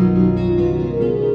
Música